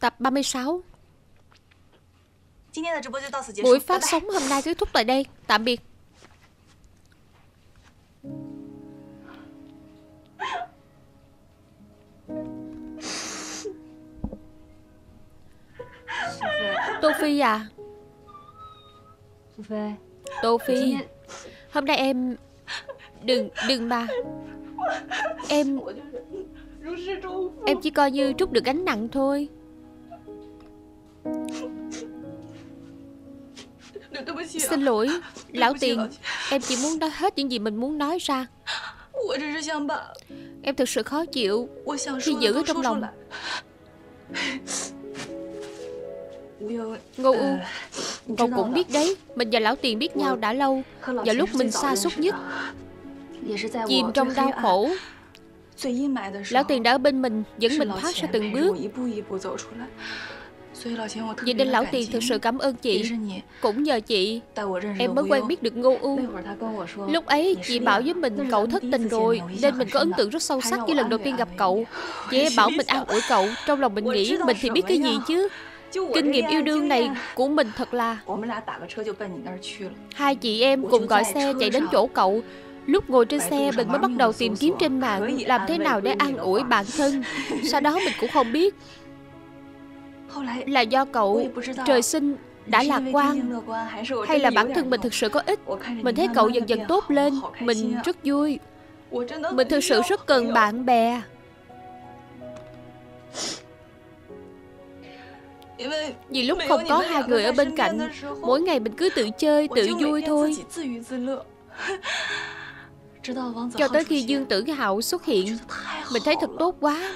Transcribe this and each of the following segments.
tập 36 Buổi phát sóng hôm nay kết thúc tại đây. Tạm biệt. Tô Phi à Tô Phi Hôm nay em Đừng, đừng mà. Em Em chỉ coi như trút được gánh nặng thôi. Xin lỗi Lão Tiền Em chỉ muốn nói hết những gì mình muốn nói ra Em thực sự khó chịu Khi giữ ở trong lòng Ngô U Cậu cũng biết đấy Mình và Lão Tiền biết nhau đã lâu Và lúc mình xa suốt nhất Chìm trong đau khổ Lão Tiền đã ở bên mình Dẫn mình thoát ra từng bước vì nên lão tiền thực sự cảm ơn chị. Cũng nhờ chị. Em mới quen biết được Ngô U. Lúc ấy chị bảo với mình cậu thất tình rồi Nên mình có ấn tượng rất sâu sắc với lần đầu tiên gặp cậu. Chị bảo mình an ủi cậu. Trong lòng mình nghĩ mình thì biết cái gì chứ. Kinh nghiệm yêu đương này của mình thật là Hai chị em cùng gọi xe chạy đến chỗ cậu. Lúc ngồi trên xe mình mới bắt đầu tìm kiếm trên mạng. Làm thế nào để an ủi bản thân? Sau đó mình cũng không biết. Là do cậu trời sinh đã lạc quan Hay là bản thân mình thực sự có ích Mình thấy cậu dần dần tốt lên Mình rất vui Mình thực sự rất cần bạn bè。Vì lúc không có hai người ở bên cạnh Mỗi ngày mình cứ tự chơi, tự vui thôi Cho tới khi Dương Tử Hạo xuất hiện Mình thấy thật tốt quá。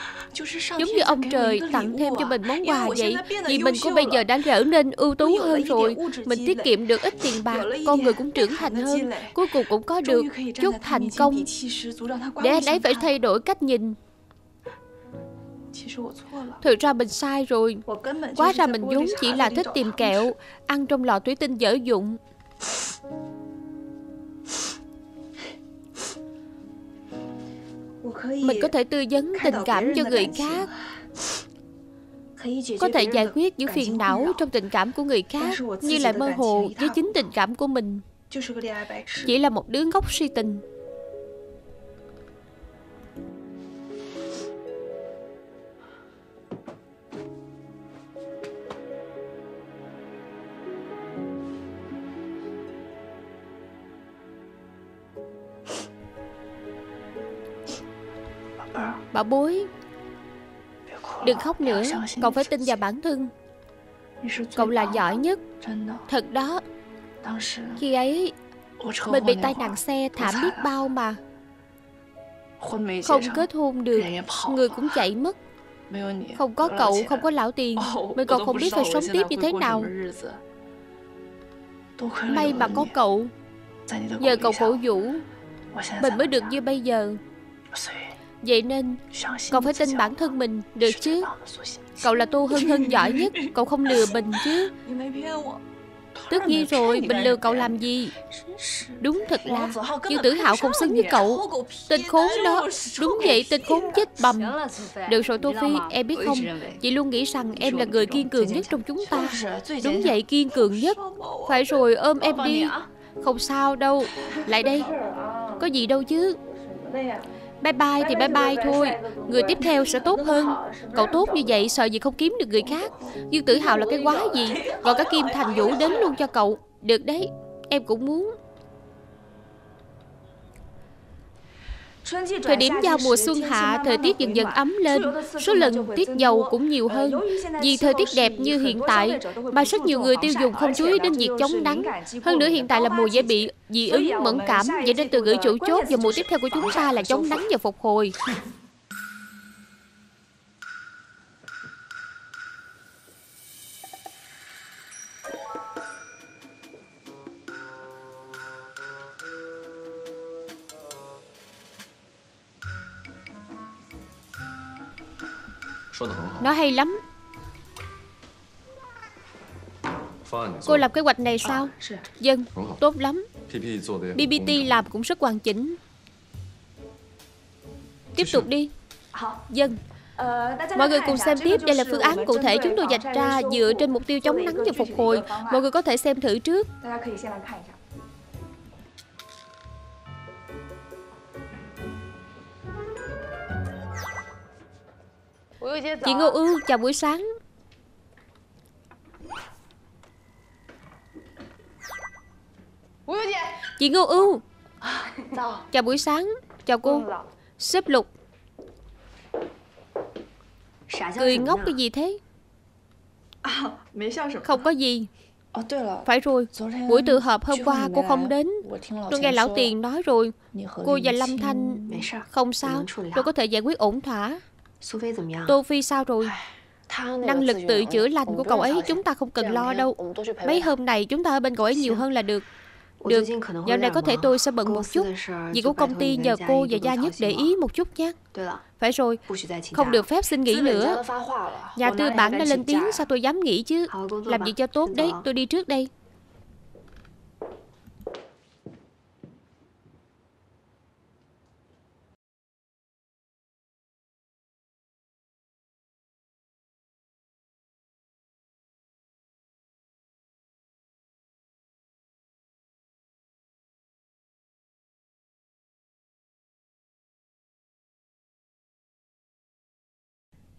Giống như ông trời tặng thêm cho mình món quà vậy Vì mình cũng bây giờ đã trở nên ưu。tú hơn rồi Mình tiết kiệm được ít tiền bạc Con người cũng trưởng thành hơn Cuối cùng cũng có được chút thành công Để anh ấy phải thay đổi cách。nhìn Thực ra mình sai rồi Quá ra mình vốn chỉ là thích tìm kẹo Ăn trong lọ thủy tinh dở dụng mình có thể tư vấn tình cảm cho người khác. Có thể giải quyết những phiền não trong tình cảm của người khác như lại mơ hồ với chính tình cảm của mình. Chỉ là một đứa ngốc suy tình. Bảo bối. Đừng khóc nữa Cậu phải tin vào bản thân. Cậu là giỏi nhất. Thật đó. Khi ấy Mình bị tai nạn xe thảm biết bao mà. Không kết hôn được Người cũng chạy mất. Không có cậu, không có lão tiền Mình còn không biết phải sống tiếp như thế nào. May mà có cậu. Nhờ cậu cổ vũ Mình mới được như bây giờ. Vậy nên Cậu phải tin bản thân mình Được chứ. Cậu là tu hưng hưng giỏi nhất Cậu không lừa mình chứ. Tất nhiên rồi, mình lừa cậu làm gì? Đúng thật là Như tử hạo không xứng với cậu. Tên khốn đó Đúng vậy, tên khốn chết bầm. Được rồi Tô Phi, em biết không? Chị luôn nghĩ rằng em là người kiên cường nhất trong chúng ta. Đúng vậy, kiên cường nhất. Phải rồi, ôm em đi. Không sao đâu. Lại đây. Có gì đâu chứ. Bye bye thì bye bye thôi. Người tiếp theo sẽ tốt hơn. Cậu tốt như vậy sợ gì không kiếm được người khác. Dương Tử Hào là cái quái gì? Gọi cả Kim Thành Vũ đến luôn cho cậu. Được đấy, Em cũng muốn. Thời điểm giao mùa xuân hạ, thời tiết dần dần ấm lên, số lần tiết dầu cũng nhiều hơn. Vì thời tiết đẹp như hiện tại, mà rất nhiều người tiêu dùng không chú ý đến việc chống nắng. Hơn nữa hiện tại là mùa dễ bị dị ứng, mẫn cảm, vậy nên từ ngữ chủ chốt và mùa tiếp theo của chúng ta là chống nắng và phục hồi. Nó hay lắm. Cô lập kế hoạch này à, sao? Dân, tốt lắm. PPT làm cũng rất hoàn chỉnh. Tiếp tục đi. Dân ờ, Mọi người cùng xem tiếp. Đây là phương án cụ thể chúng tôi dạch ra Dựa trên mục tiêu chống nắng và phục hồi. Mọi người có thể xem thử trước. Chị Ngô Ưu, chào buổi sáng. Chị Ngô Ưu Chào buổi sáng. Chào cô. Sếp Lục. Cười ngốc cái gì thế? Không có gì. Phải rồi. Buổi tự họp hôm qua cô không đến. Tôi nghe Lão Tiền nói rồi. Cô và Lâm Thanh Không sao. Tôi có thể giải quyết ổn thỏa Tô Phi sao rồi? Năng lực tự chữa lành của cậu ấy chúng ta không cần lo đâu. Mấy hôm này chúng ta ở bên cậu ấy nhiều hơn là được. Được, dạo này có thể tôi sẽ bận một chút. Việc của công ty nhờ cô và gia nhất để ý một chút nhé. Phải rồi, không được phép xin nghỉ nữa. Nhà tư bản đã lên tiếng sao tôi dám nghỉ chứ? Làm gì cho tốt đấy, tôi đi trước đây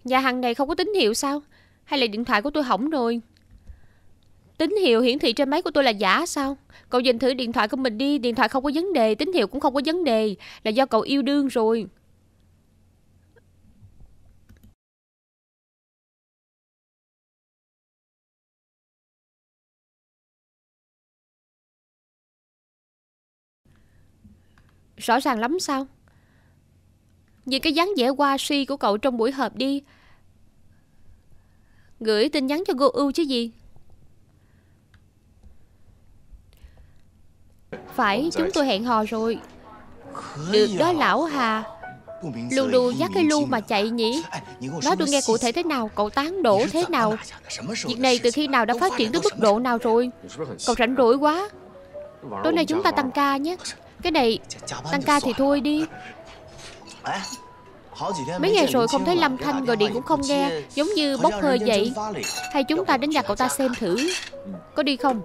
Nhà hàng này không có tín hiệu sao? Hay là điện thoại của tôi hỏng rồi? Tín hiệu hiển thị trên máy của tôi là giả sao? Cậu nhìn thử điện thoại của mình đi, điện thoại không có vấn đề, tín hiệu cũng không có vấn đề, là do cậu yêu đương rồi. Rõ ràng lắm sao? Nhìn cái dáng vẻ qua si của cậu trong buổi họp đi. Gửi tin nhắn cho cô ưu chứ gì? Phải chúng tôi hẹn hò rồi. Được đó lão Hà. Lù đù dắt cái lu mà chạy nhỉ? Nói tôi nghe cụ thể thế nào Cậu tán đổ thế nào? Việc này từ khi nào đã phát triển tới mức độ nào rồi? Cậu rảnh rỗi quá. Tối nay chúng ta tăng ca nhé. Cái này Tăng ca thì thôi đi Mấy ngày rồi không thấy Lâm Thanh gọi điện cũng không nghe Giống như bốc hơi vậy. Hay chúng ta đến nhà cậu ta xem thử. Có đi không?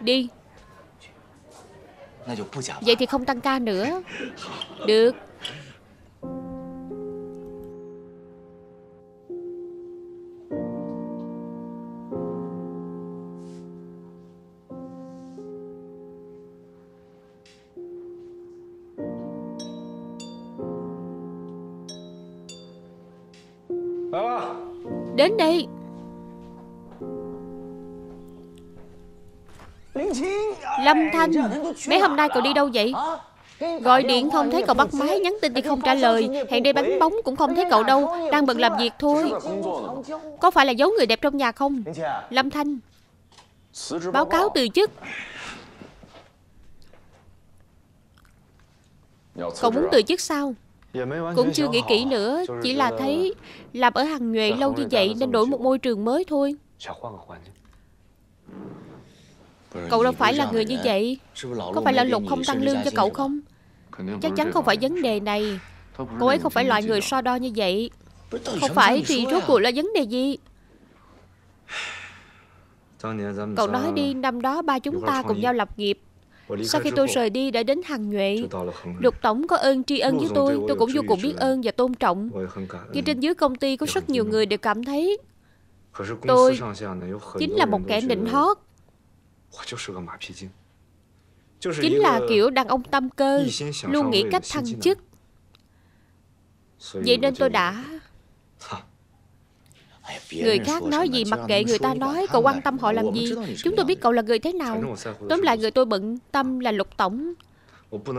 Đi. Vậy thì không tăng ca nữa. Được Mấy hôm nay cậu đi đâu vậy? Gọi điện không thấy cậu bắt máy Nhắn tin thì không trả lời. Hẹn đi bắn bóng cũng không thấy cậu đâu. Đang bận làm việc thôi. Có phải là giấu người đẹp trong nhà không? Lâm Thanh. Báo cáo từ chức. Cậu muốn từ chức sao? Cũng chưa nghĩ kỹ nữa Chỉ là thấy làm ở hàng nhuệ lâu như vậy Nên đổi một môi trường mới thôi Cậu đâu phải là người như vậy? Có phải là Lục không tăng lương cho cậu không? Chắc chắn không phải vấn đề này. Cậu ấy không phải loại người so đo như vậy. Không phải thì rốt cuộc là vấn đề gì? Cậu nói đi Năm đó ba chúng ta cùng nhau lập nghiệp. Sau khi tôi rời đi đã đến hàng nhuệ. Lục Tổng có ơn tri ân với tôi Tôi cũng vô cùng biết ơn và tôn trọng. Nhưng trên dưới công ty có rất nhiều người đều cảm thấy Tôi chính là một kẻ nịnh hót Chính là kiểu đàn ông tâm cơ Luôn nghĩ cách thăng chức。Vậy nên tôi đã Người khác nói gì mặc kệ người ta nói Cậu quan tâm họ làm gì Chúng tôi biết cậu là người thế nào. Tóm lại người tôi bận tâm là lục tổng.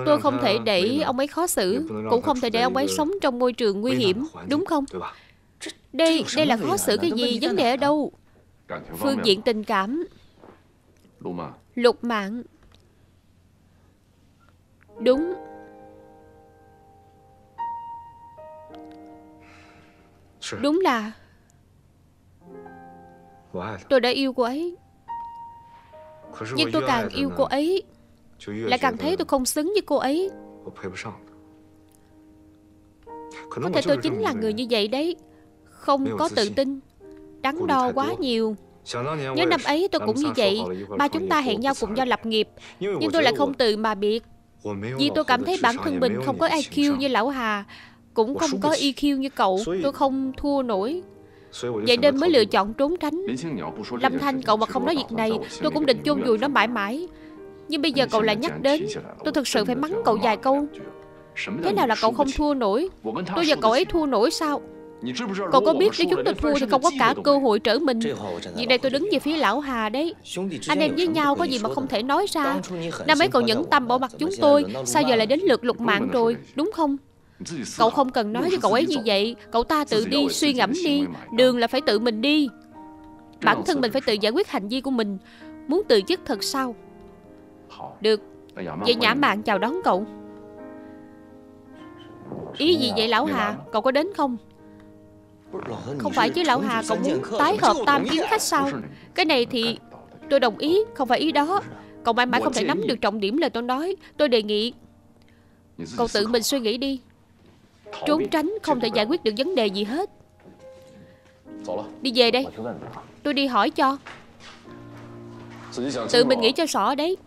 Tôi không thể để ông ấy khó xử Cũng không thể để ông ấy sống trong môi trường nguy hiểm Đúng không? Đây, đây là khó xử cái gì Vấn đề ở đâu? Phương diện tình cảm Lục mạng Đúng. Đúng là Tôi đã yêu cô ấy. Nhưng tôi càng yêu cô ấy Lại càng thấy tôi không xứng với cô ấy. Có thể tôi chính là người như vậy đấy. Không có tự tin Đắn đo quá nhiều Nhớ năm ấy tôi cũng như vậy Ba chúng ta hẹn nhau cùng nhau lập nghiệp. Nhưng tôi lại không từ mà biệt. Vì tôi cảm thấy bản thân mình không có IQ như Lão Hà Cũng không có EQ như cậu. Tôi không thua nổi. Vậy nên mới lựa chọn trốn tránh. Lâm Thanh cậu mà không nói việc này Tôi cũng định chôn vùi nó mãi mãi. Nhưng bây giờ cậu lại nhắc đến Tôi thực sự phải mắng cậu vài câu. Thế nào là cậu không thua nổi? Tôi và cậu ấy thua nổi sao Cậu có biết nếu chúng tôi thua thì không có cả cơ hội trở mình. Việc này tôi đứng về phía lão Hà đấy. Anh em với nhau có gì mà không thể nói ra? Năm ấy cậu nhẫn tâm bỏ mặt chúng tôi? Sao giờ lại đến lượt lục mạng rồi Đúng không? Cậu không cần nói với cậu ấy như vậy. Cậu ta tự đi suy ngẫm đi. Đường là phải tự mình đi. Bản thân mình phải tự giải quyết hành vi của mình. Muốn tự chức thật sao? Được. Vậy nhã mạng chào đón cậu. Ý gì vậy lão Hà Cậu có đến không Không phải chứ lão Hà Cậu muốn tái hợp tam kiếm khách sao? Cái này thì tôi đồng ý Không phải ý đó. Cậu mãi mãi không thể nắm được trọng điểm lời tôi nói Tôi đề nghị Cậu tự mình suy nghĩ đi. Trốn tránh không thể giải quyết được vấn đề gì hết. Đi về đây. Tôi đi hỏi cho. Tự mình nghĩ cho rõ đấy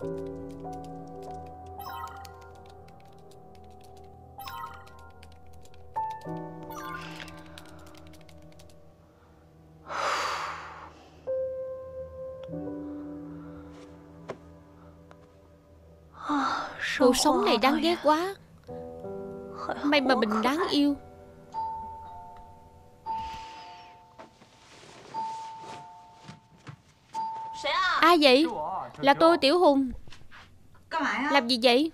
Cuộc sống này đáng ghét quá. May mà mình đáng yêu. Ai vậy Là tôi Tiểu Hùng. Làm gì vậy?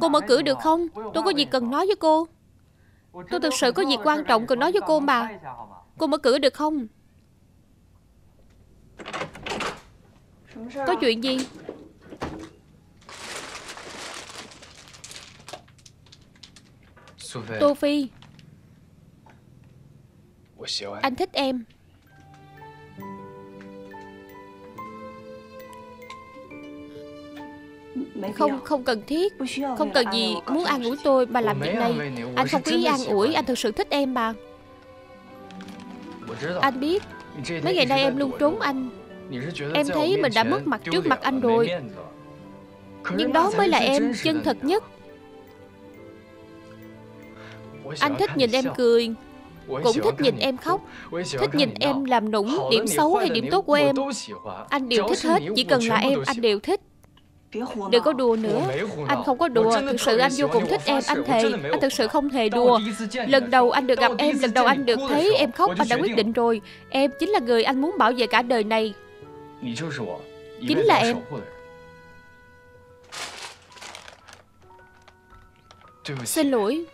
Cô mở cửa được không? Tôi có việc cần nói với cô. Tôi thực sự có việc quan trọng cần nói với cô mà. Cô mở cửa được không? Có chuyện gì? Tô Phi. Anh thích em Không, không cần thiết. Không cần gì muốn an ủi tôi mà làm việc này. Anh không có ý an ủi Anh thực sự thích em mà. Anh biết. Mấy ngày nay em luôn trốn anh. Em thấy mình đã mất mặt trước mặt anh rồi. Nhưng đó mới là em chân thật nhất. Anh thích nhìn em cười Cũng thích nhìn em khóc Thích nhìn em làm nũng Điểm xấu hay điểm tốt của em. Anh đều thích hết Chỉ cần là em anh đều thích Đừng có đùa nữa. Anh không có đùa Thực sự anh vô cùng thích em Anh thề Anh thực sự không hề đùa. Lần đầu anh được gặp em Lần đầu anh được thấy em khóc Anh đã quyết định rồi. Em chính là người anh muốn bảo vệ cả đời này. Chính là em. Xin lỗi.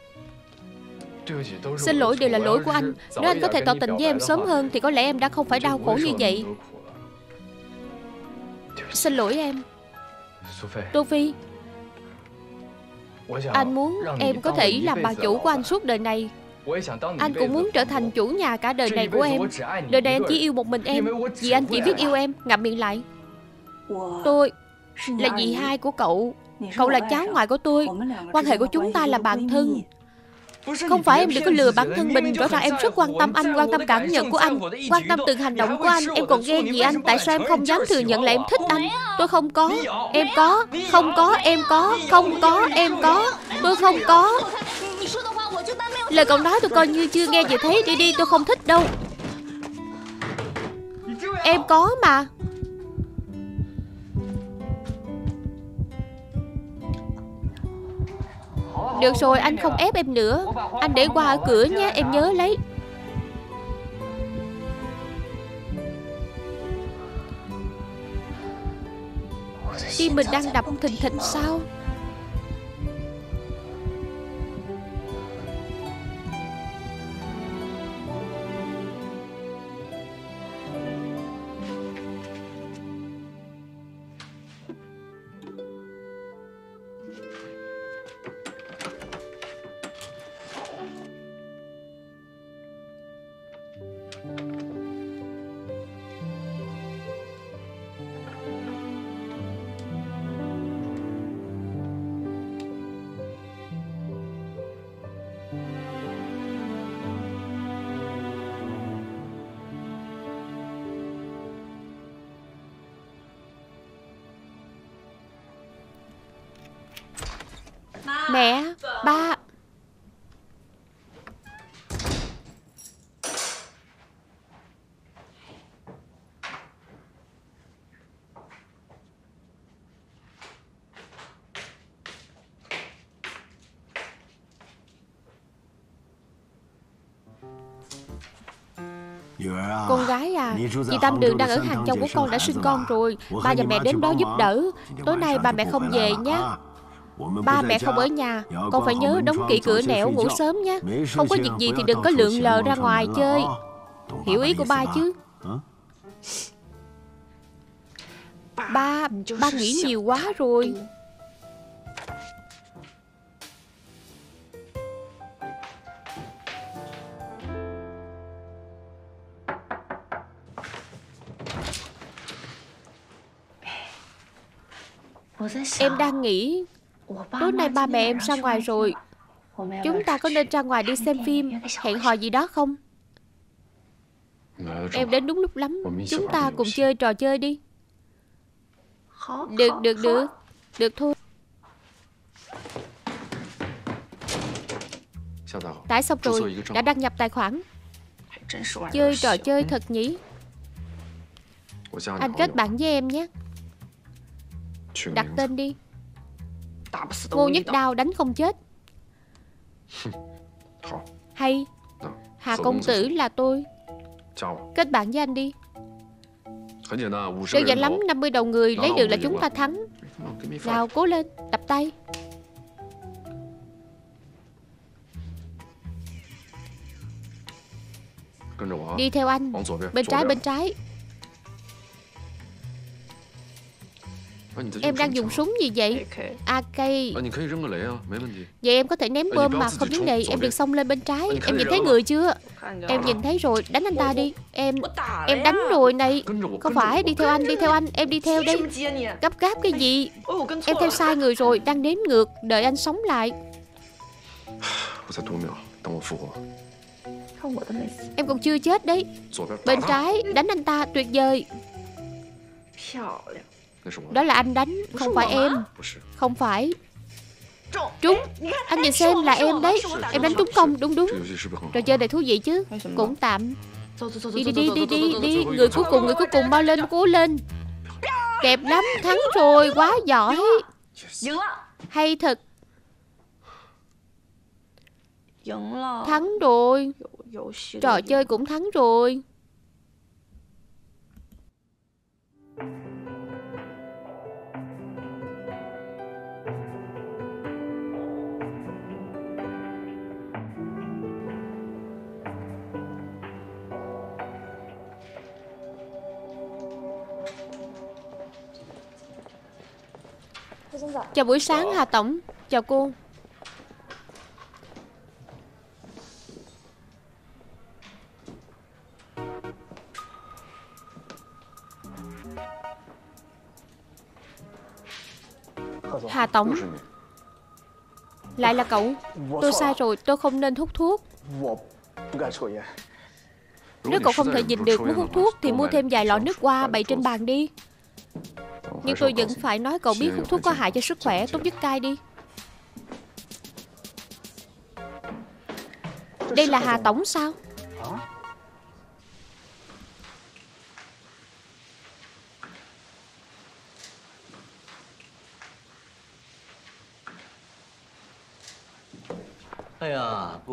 Xin lỗi đều là lỗi của anh. Nếu anh có thể tỏ tình với em sớm hơn Thì có lẽ em đã không phải đau khổ như vậy. Xin lỗi em Tô Phi Anh muốn em có thể làm bà chủ của anh suốt đời này. Anh cũng muốn trở thành chủ nhà cả đời này của em. Đời này anh chỉ yêu một mình em. Vì anh chỉ biết yêu em. Ngậm miệng lại. Tôi là dì hai của cậu. Cậu là cháu ngoại của tôi. Quan hệ của chúng ta là bạn thân không phải em đừng có lừa bản thân mình Rõ ràng. em rất quan tâm anh Quan tâm cảm nhận của anh Quan tâm từng hành động của anh. Em còn ghen gì anh? Tại sao em không dám thừa nhận là em thích anh? Tôi không có. Em có. Không có. Em có. Không có. Em có. Tôi không có. Lời cậu nói tôi coi như chưa nghe gì thấy. Đi đi tôi không thích đâu. Em có mà Được rồi, anh không ép em nữa. Anh để qua ở cửa nhé em nhớ lấy. Tim mình đang đập thình thịch sao? Mẹ Ba. Con gái à Dì Tam Đường đang ở Hàng Châu của con đã sinh con rồi. Ba và mẹ đến đó giúp đỡ. Tối nay ba mẹ không về nhé Ba mẹ không ở nhà. Con phải nhớ đóng kỹ cửa nẻo ngủ sớm nhé. Không có việc gì thì đừng có lượn lờ ra ngoài chơi. Hiểu ý của ba chứ? Ba Ba nghĩ nhiều quá rồi. Em đang nghĩ Tối nay ba mẹ em ra ngoài rồi. Chúng ta có nên ra ngoài đi xem phim, Hẹn hò gì đó không? Em đến đúng lúc lắm. Chúng ta cùng chơi trò chơi đi. Được được được. Được thôi. Tải xong rồi, Đã đăng nhập tài khoản. Chơi trò chơi thật nhỉ? Anh kết bạn với em nhé. Đặt tên đi. Ngô Nhất Đao đánh không chết. Hay. Hà Công Tử là tôi. Kết bạn với anh đi. Đơn giản lắm 50 đầu người lấy được là chúng ta thắng. Nào cố lên Đập tay. Đi theo anh. Bên trái bên trái Em đang dùng súng gì vậy? AK Vậy em có thể ném bom mà không vấn đề Em được xông lên bên trái. Em nhìn thấy người chưa? Em nhìn thấy rồi. Đánh anh ta đi. Em em đánh rồi này. Không phải đi theo anh đi theo anh. Em đi theo đây Gấp gáp cái gì? Em theo sai người rồi Đang đếm ngược. Đợi anh sống lại. Em còn chưa chết đấy. Bên trái đánh anh ta tuyệt vời đó. Là anh đánh Không phải em. Không phải. Trúng. Anh nhìn xem là em đấy. Em đánh trúng công Đúng đúng. Trò chơi này thú vị chứ. Cũng tạm. Đi đi đi đi đi. đi Người cuối cùng người cuối cùng bao lên cố lên. Đẹp lắm Thắng rồi Quá giỏi. Hay thật. Thắng rồi. Trò chơi cũng thắng rồi Chào buổi sáng Hà Tổng. Chào cô. Hà Tổng. Lại là cậu. Tôi sai rồi Tôi không nên hút thuốc. Nếu cậu không thể nhìn được muốn hút thuốc Thì mua thêm vài lọ nước hoa bày trên bàn đi nhưng tôi vẫn phải nói cậu biết hút thuốc có hại cho sức khỏe Tốt nhất cai đi. Đây là Hà Tổng sao?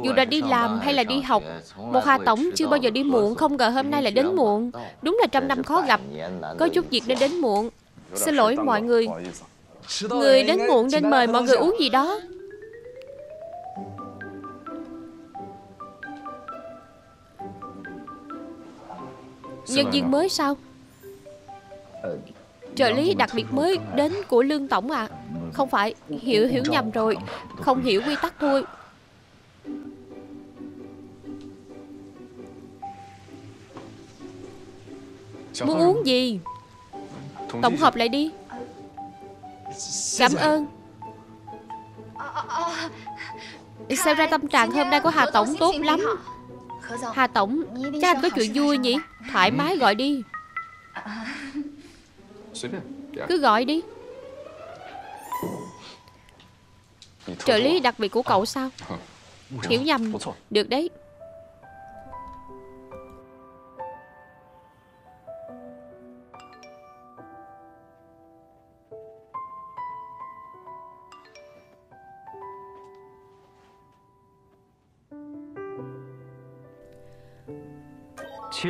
Dù đã đi làm hay là đi học Một Hà Tổng chưa bao giờ đi muộn Không ngờ hôm nay lại đến muộn. Đúng là trăm năm khó gặp. Có chút việc nên đến muộn Xin lỗi mọi người. Người đến muộn nên mời mọi người uống gì đó. Nhân viên mới sao? Trợ lý đặc biệt mới đến của Lương Tổng à. Không phải Hiểu hiểu nhầm rồi. Không hiểu quy tắc thôi. Muốn uống gì Tổng hợp lại đi. Cảm ơn. Xem ra tâm trạng hôm nay của Hà Tổng tốt lắm. Hà Tổng Chắc anh có chuyện vui nhỉ? Thoải mái gọi đi. Cứ gọi đi. Trợ lý đặc biệt của cậu sao? Hiểu nhầm. Được đấy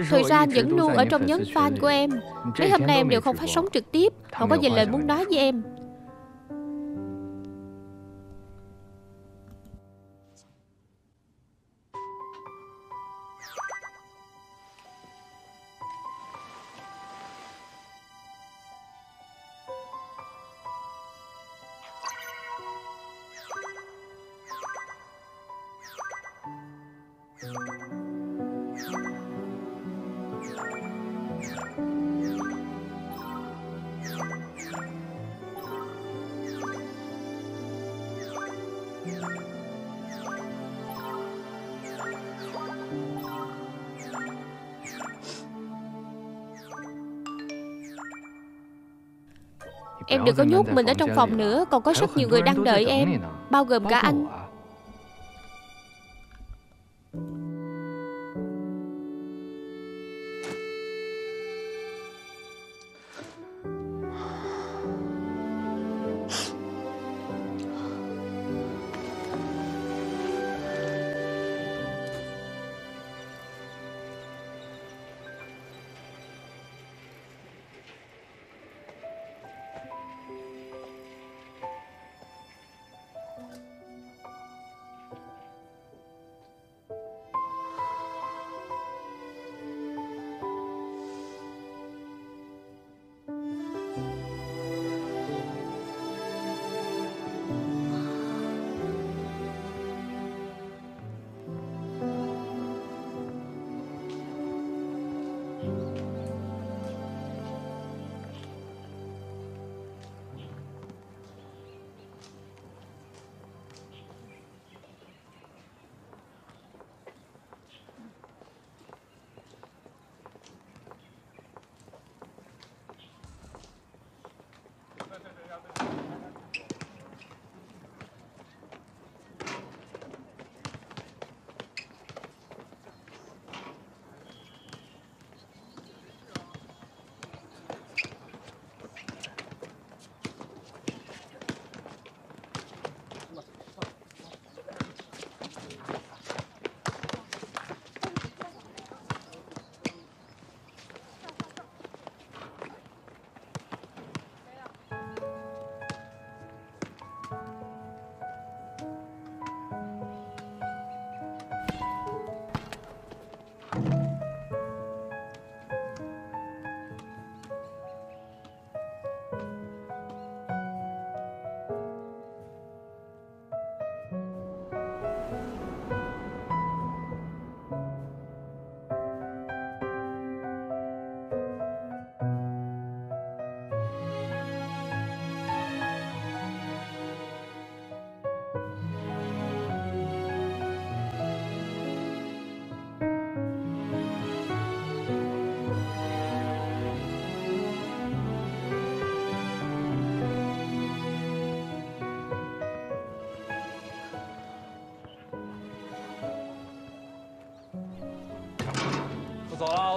Thời gian vẫn luôn ở trong nhóm fan của em. Mấy hôm nay em đều không phát sóng trực tiếp Họ có vài lời muốn nói với em đừng có nhốt mình ở trong phòng nữa. Còn có rất nhiều người đang đợi em Bao gồm cả anh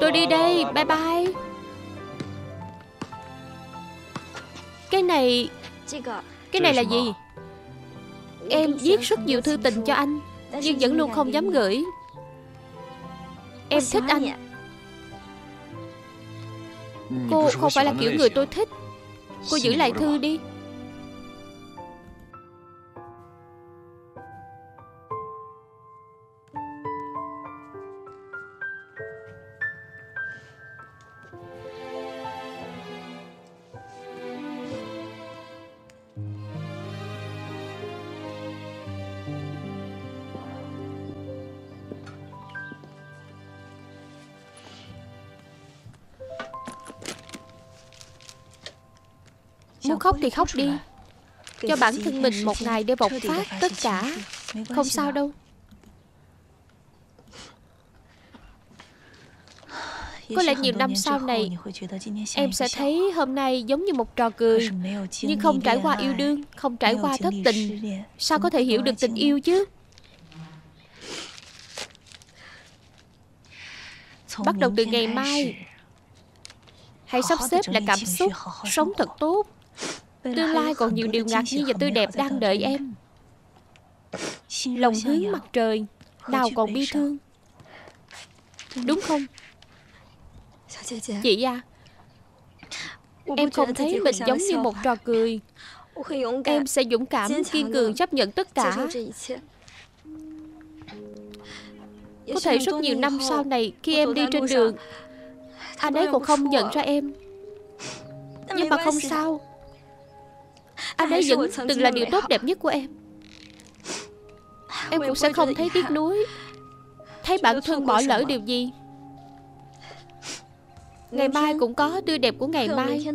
Tôi đi đây, Bye bye. Cái này Cái này là gì? Em viết rất nhiều thư tình cho anh, Nhưng vẫn luôn không dám gửi. Em thích anh. Cô không phải là kiểu người tôi thích. Cô giữ lại thư đi. Thì khóc đi. Cho bản thân mình một ngày để bộc phát tất cả. Không sao đâu. Có lẽ nhiều năm sau này, Em sẽ thấy hôm nay giống như một trò cười. Nhưng không trải qua yêu đương, Không trải qua thất tình. Sao có thể hiểu được tình yêu chứ? Bắt đầu từ ngày mai. Hãy sắp xếp lại cảm xúc, Sống thật tốt. Tương lai còn nhiều điều ngạc nhiên và tươi đẹp đang đợi em. Lòng hướng mặt trời Nào còn bi thương. Đúng không? Chị à Em không thấy mình giống như một trò cười. Em sẽ dũng cảm, kiên cường chấp nhận tất cả. Có thể rất nhiều năm sau này Khi em đi trên đường Anh ấy còn không nhận ra em. Nhưng mà không sao Anh ấy vẫn từng là điều tốt đẹp nhất của em. Em cũng sẽ không thấy tiếc nuối. Thấy bản thân bỏ lỡ điều gì? Ngày mai cũng có tươi đẹp của ngày mai.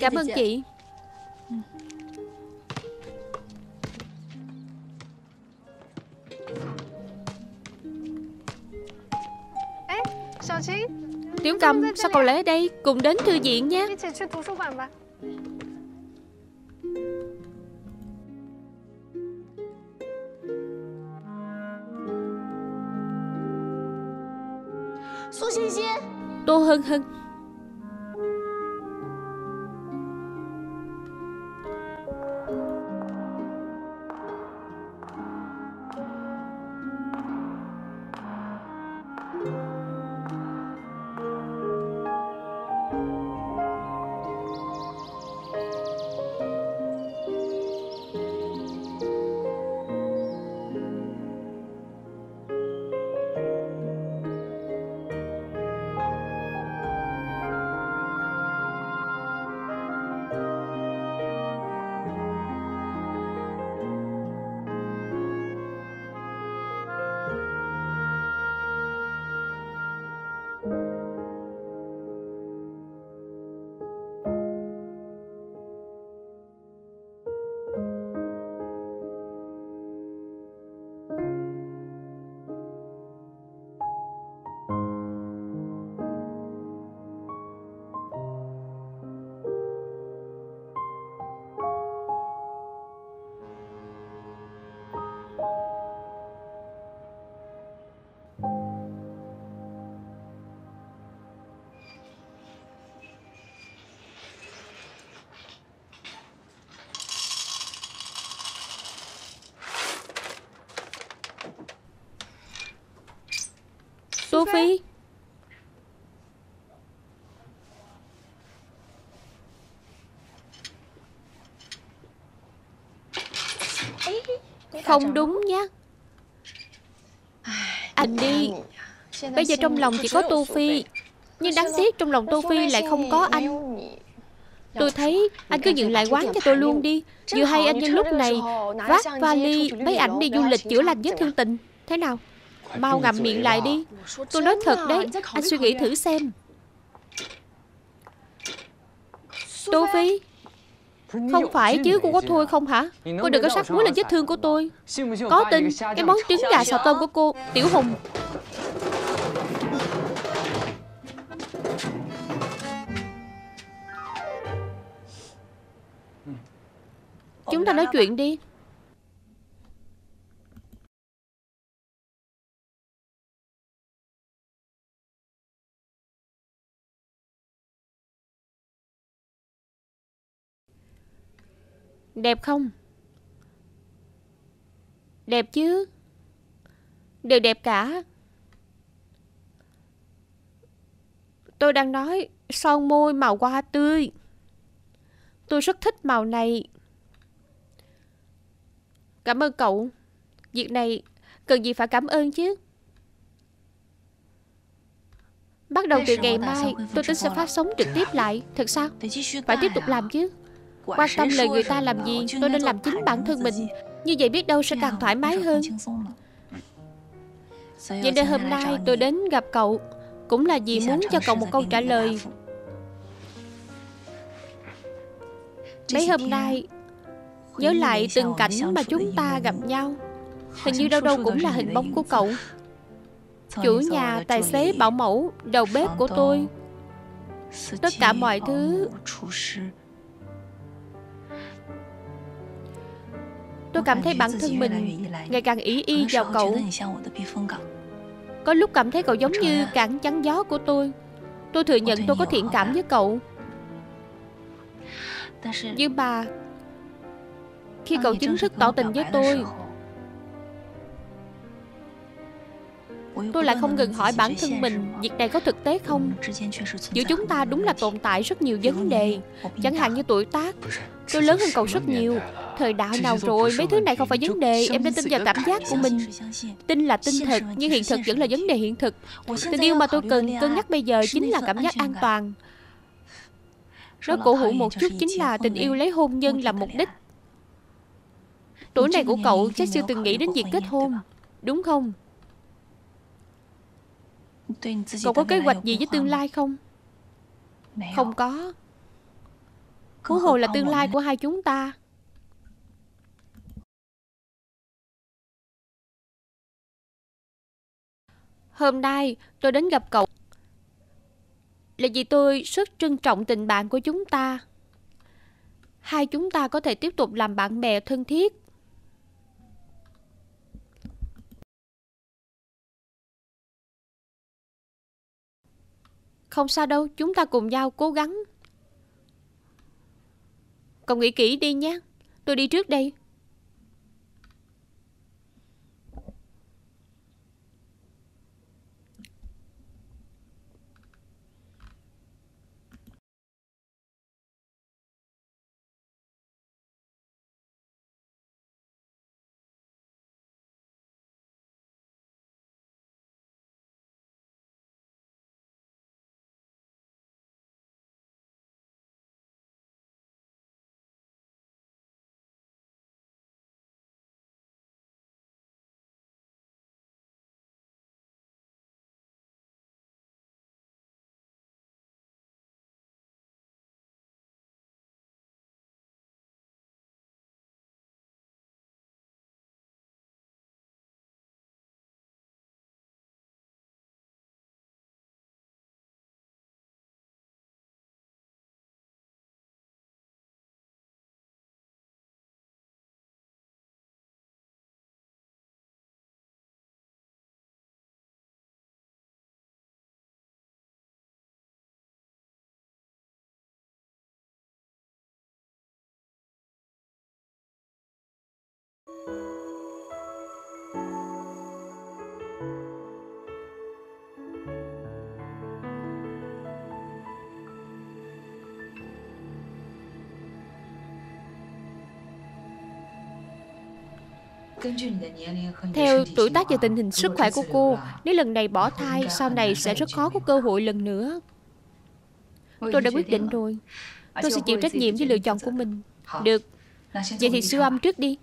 Cảm ơn chị Tiểu cầm Sao cậu lại ở đây? Cùng đến thư viện nhé. Tô Hân Hân Tô Phi Không đúng nhá Anh đi Bây giờ trong lòng chỉ có Tô Phi Nhưng đáng tiếc trong lòng Tô Phi lại không có anh Tôi thấy anh cứ dựng lại quán cho tôi luôn đi Vừa hay anh nhân lúc này Vác vali mấy ảnh đi du lịch chữa lành vết thương tình Thế nào Mau ngậm miệng lại đi. Tôi nói thật đấy Anh suy nghĩ thử xem. Tô Phi Không phải chứ cô có thôi không hả? Cô đừng có sắc muối lên vết thương của tôi. Có tin Cái món trứng gà xào tôm của cô Tiểu Hùng. Chúng ta nói chuyện đi Đẹp không? Đẹp chứ? Đều đẹp cả. Tôi đang nói son môi màu hoa tươi. Tôi rất thích màu này. Cảm ơn cậu. Việc này cần gì phải cảm ơn chứ? Bắt đầu từ ngày mai Tôi tính sẽ phát sóng trực tiếp lại. Thật sao? Phải tiếp tục làm chứ Quan tâm lời người ta làm gì Tôi nên làm chính bản thân mình. Như vậy biết đâu sẽ càng thoải mái hơn. Vậy nên hôm nay tôi đến gặp cậu Cũng là vì muốn cho cậu một câu trả lời. Mấy hôm nay Nhớ lại từng cảnh mà chúng ta gặp nhau. Hình như đâu đâu cũng là hình bóng của cậu. Chủ nhà, tài xế, bảo mẫu, đầu bếp của tôi. Tất cả mọi thứ Tôi cảm thấy bản thân mình ngày càng ý y vào cậu. Có lúc cảm thấy cậu giống như cản chắn gió của tôi. Tôi thừa nhận tôi có thiện cảm với cậu. Nhưng mà Khi cậu chính thức tỏ tình với tôi Tôi lại không ngừng hỏi bản thân mình Việc này có thực tế không? Giữa chúng ta đúng là tồn tại rất nhiều vấn đề Chẳng hạn như tuổi tác Tôi lớn hơn cậu rất nhiều Thời đại nào rồi Mấy thứ này không phải vấn đề Em nên tin vào cảm giác của mình Tin là tin thật Nhưng hiện thực vẫn là vấn đề hiện thực。Tình yêu mà tôi cần cân nhắc bây giờ Chính là cảm giác an toàn。Nó cổ hủ một chút Chính là tình yêu lấy hôn nhân làm mục đích Tuổi này của cậu chắc chưa từng nghĩ đến việc kết hôn Đúng không Cậu có kế hoạch gì với tương lai không? Không có. Huống hồ là tương lai của hai chúng ta. Hôm nay tôi đến gặp cậu. Là vì tôi rất trân trọng tình bạn của chúng ta. Hai chúng ta có thể tiếp tục làm bạn bè thân thiết Không sao đâu, chúng ta cùng nhau cố gắng. Cậu nghĩ kỹ đi nhé. Tôi đi trước đây. Theo tuổi tác và tình hình sức khỏe của cô, nếu lần này bỏ thai, sau này sẽ rất khó có cơ hội lần nữa. Tôi đã quyết định rồi. Tôi sẽ chịu trách nhiệm với lựa chọn của mình. Được. Vậy thì siêu âm trước đi.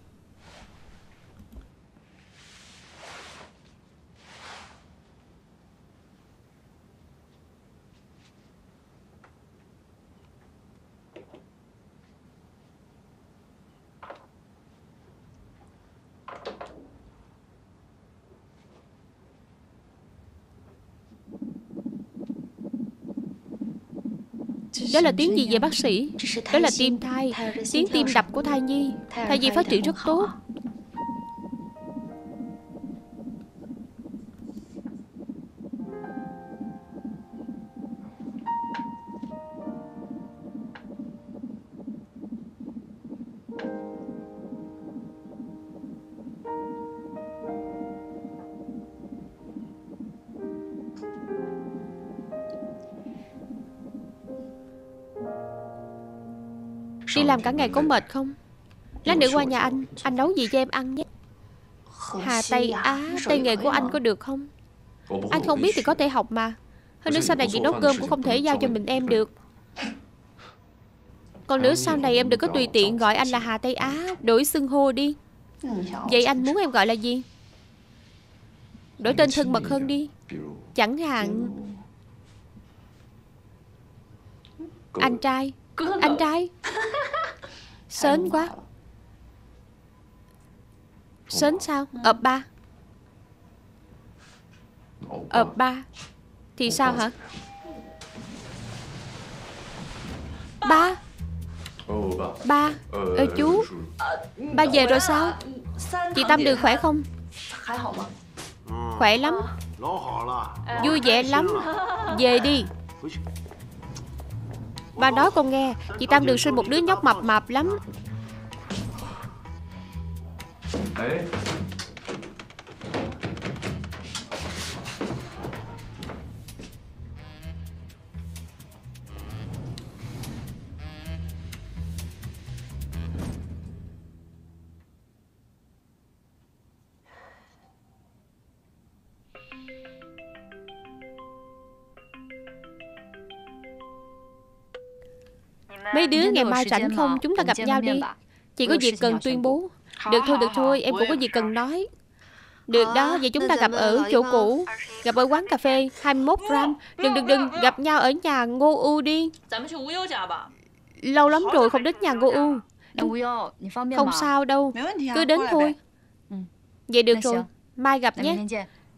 Đó là tiếng gì vậy bác sĩ? Đó là tim thai, tiếng tim đập của thai nhi. Thai nhi phát triển rất tốt. Đi làm cả ngày có mệt không? Lát nữa qua nhà anh Anh nấu gì cho em ăn nhé. Hà Tây Á Tay nghề của anh có được không? Anh không biết thì có thể học mà. Hơn nữa sau này việc nấu cơm cũng không thể giao cho mình. em được. Còn nữa sau này em đừng có tùy tiện gọi anh là Hà Tây Á Đổi xưng hô đi. Vậy anh muốn em gọi là gì? Đổi tên thân mật hơn đi. Chẳng hạn. Anh trai Anh trai. Sến quá. Sến sao? Ợp ba. Ợp ba. Thì sao hả? Ba. Ba. Ơ chú. Ba về rồi sao? Chị Tâm Đường khỏe không? Khỏe lắm. Vui vẻ lắm. Về đi Ba nói con nghe Chị Tam Đường sinh một đứa nhóc mập mạp lắm. Mấy đứa ngày mai rảnh không? Chúng ta gặp nhau đi. Chị có việc cần tuyên bố. Được thôi được thôi Em cũng có việc cần nói. Được đó Vậy chúng ta gặp ở chỗ cũ Gặp ở quán cà phê 21 gram. Đừng đừng đừng Gặp nhau ở nhà Ngô U đi. Lâu lắm rồi không đến nhà Ngô U. Không sao đâu. Cứ đến thôi. Vậy được rồi. Mai gặp nhé.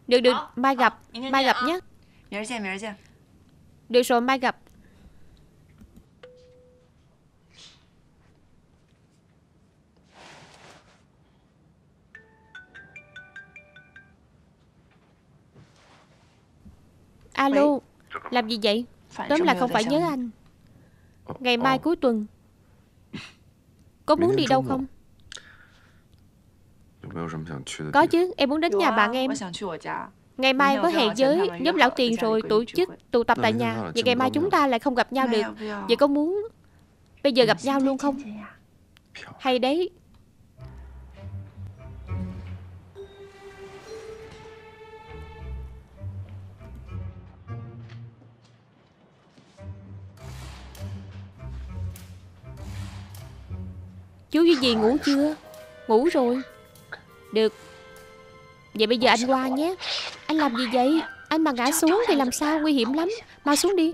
Được được. Mai gặp. Mai gặp nhé. Được rồi mai gặp Alo Làm gì vậy? Tóm là không phải nhớ anh. Ngày mai cuối tuần. Có muốn đi đâu không? Có chứ. Em muốn đến nhà bạn em. Ngày mai có hẹn với nhóm lão tiền rồi tổ chức tụ tập tại nhà. Vậy ngày mai chúng ta lại không gặp nhau được. Vậy có muốn Bây giờ gặp nhau luôn không? Hay đấy Chú với gì ngủ chưa? Ngủ rồi. Được. Vậy bây giờ anh qua nhé. Anh làm gì vậy? Anh mà ngã xuống thì làm sao? Nguy hiểm lắm. Mau xuống đi.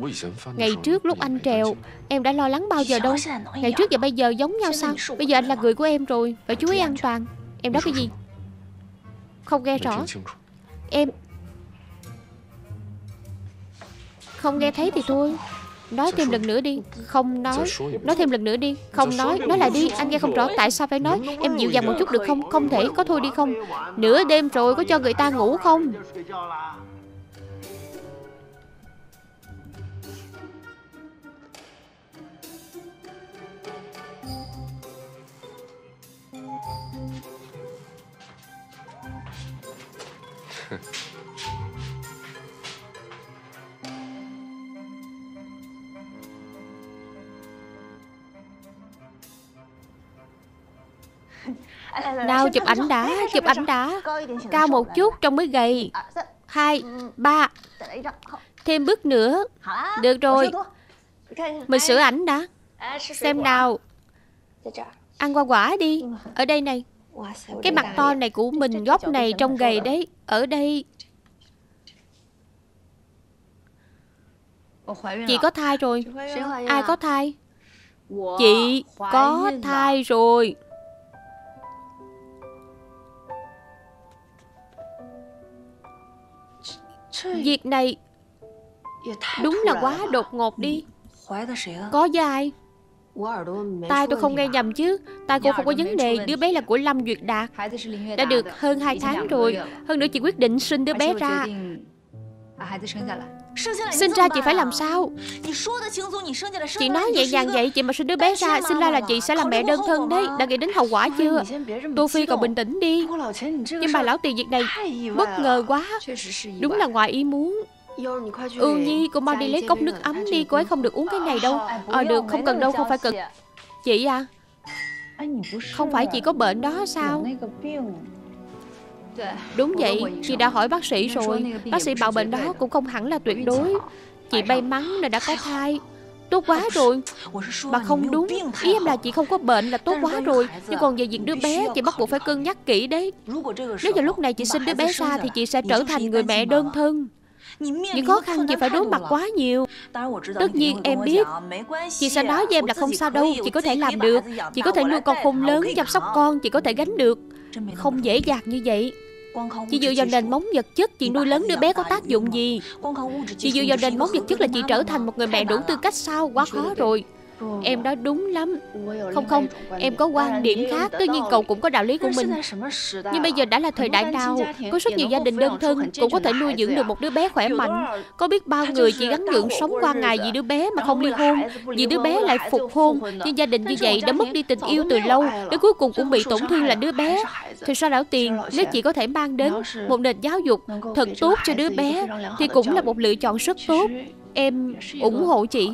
Ngày trước lúc anh trèo, Em đã lo lắng bao giờ đâu. Ngày trước và bây giờ giống nhau sao? Bây giờ anh là người của em rồi, Phải chú ý an toàn. Em nói cái gì? Không nghe rõ. Em Không nghe thấy thì thôi. Nói thêm lần nữa đi. Không nói. Nói thêm lần nữa đi. Không nói. Nói lại đi. Anh nghe không rõ. Tại sao phải nói? Em dịu dàng một chút được không? Không thể Có thôi đi không? Nửa đêm rồi Có cho người ta ngủ không? Nào chụp ảnh đã Chụp ảnh đã. Cao một chút trông mới gầy. Hai Ba. Thêm bước nữa. Được rồi. Mình sửa ảnh đã. Xem nào. Ăn qua quả đi. Ở đây này. Cái mặt to này của mình góc này trông gầy đấy. Ở đây. Chị có thai rồi. Ai có thai? Chị có thai rồi Việc này Đúng là quá đột ngột đi. Có với ai Tai tôi không nghe nhầm chứ. Tai cô không có vấn đề. Đứa bé là của Lâm Duyệt Đạt. Đã được hơn 2 tháng rồi. Hơn nữa chị quyết định sinh đứa bé ra Sinh ra chị phải làm sao Chị nói nhẹ nhàng vậy Chị mà sinh đứa bé ra Sinh ra là chị sẽ làm mẹ đơn thân đấy Đã nghĩ đến hậu quả chưa？Tô Phi còn bình tĩnh đi。Nhưng bà lão tiền việc này Bất ngờ quá Đúng là ngoài ý muốn。Ừ Nhi cô mau đi lấy cốc nước ấm đi Cô ấy không được uống cái này đâu。Ờ được không cần đâu không phải cần。Chị à？Không phải chị có bệnh đó sao Đúng vậy, chị đã hỏi bác sĩ rồi. Bác sĩ bảo bệnh đó cũng không hẳn là tuyệt đối. Chị may mắn là đã có thai. Tốt quá rồi. Mà không đúng. Ý em là chị không có bệnh là tốt quá rồi. Nhưng còn về việc đứa bé Chị bắt buộc phải cân nhắc kỹ đấy. Nếu vào lúc này chị sinh đứa bé ra Thì chị sẽ trở thành người mẹ đơn thân. Những khó khăn chị phải đối mặt quá nhiều. Tất nhiên em biết. Chị sẽ nói với em là không sao đâu. Chị có thể làm được. Chị có thể nuôi con khôn lớn Chăm sóc con Chị có thể gánh được Không dễ dàng như vậy Chỉ dựa vào nền móng vật chất Chị nuôi lớn đứa bé có tác dụng gì? Chị dựa vào nền móng vật chất là chị trở thành một người mẹ đủ tư cách sao? Quá khó rồi Em nói đúng lắm Không không, em có quan điểm khác Tất nhiên cậu cũng có đạo lý của mình Nhưng bây giờ đã là thời đại nào Có rất nhiều gia đình đơn thân Cũng có thể nuôi dưỡng được một đứa bé khỏe mạnh Có biết bao người chỉ gắn gượng sống qua ngày vì đứa bé mà không ly hôn Vì đứa bé lại phục hôn Nhưng gia đình như vậy đã mất đi tình yêu từ lâu Đến cuối cùng cũng bị tổn thương là đứa bé Thì sao đảo tiền Nếu chị có thể mang đến một nền giáo dục thật tốt cho đứa bé Thì cũng là một lựa chọn rất tốt Em ủng hộ chị